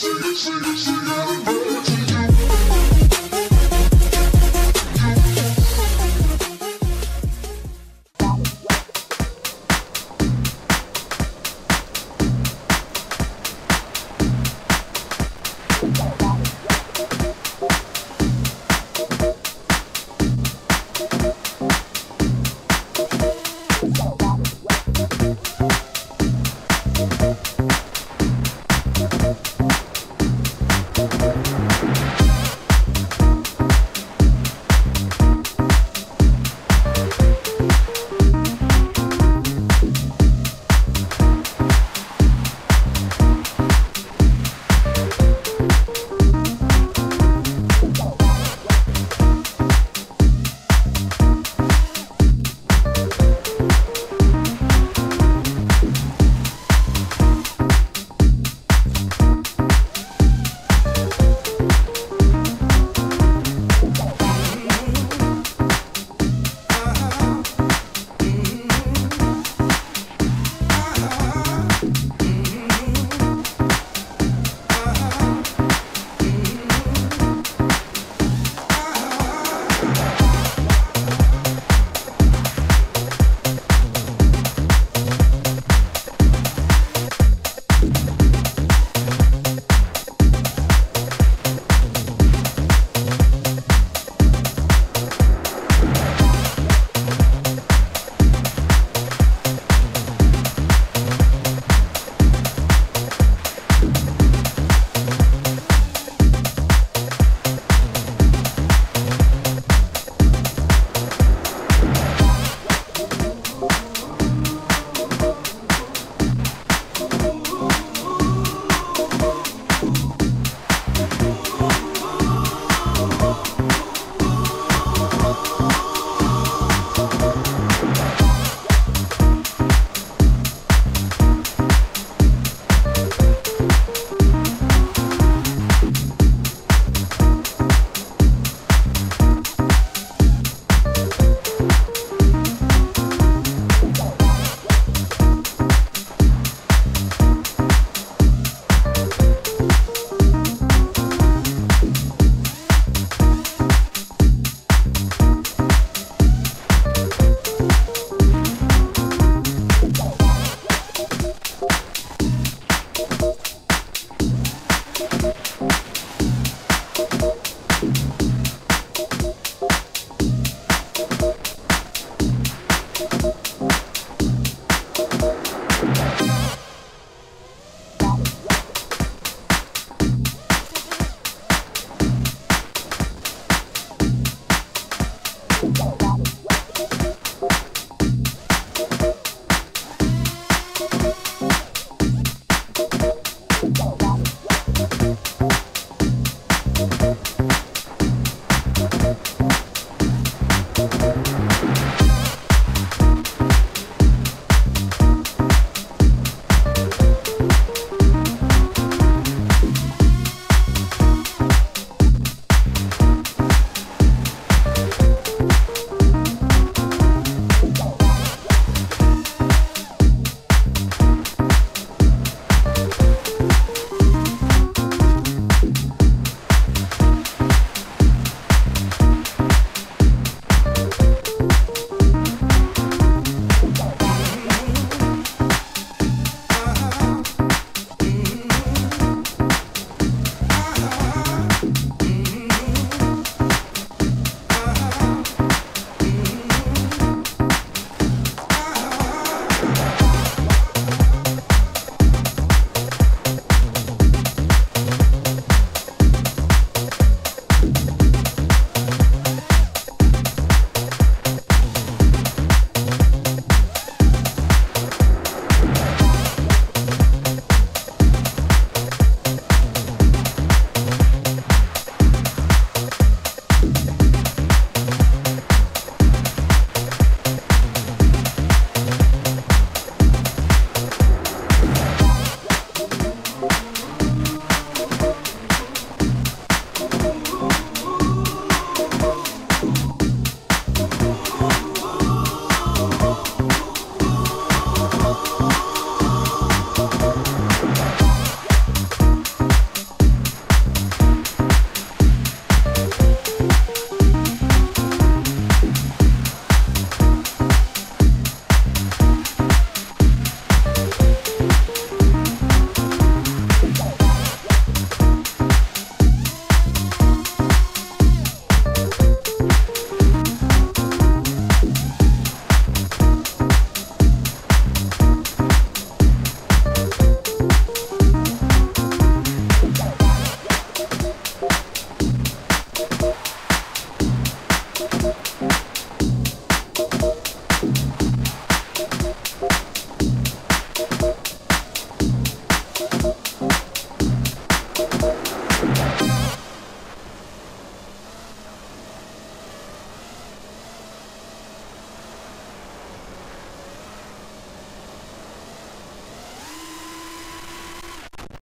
see sing, sing, sing,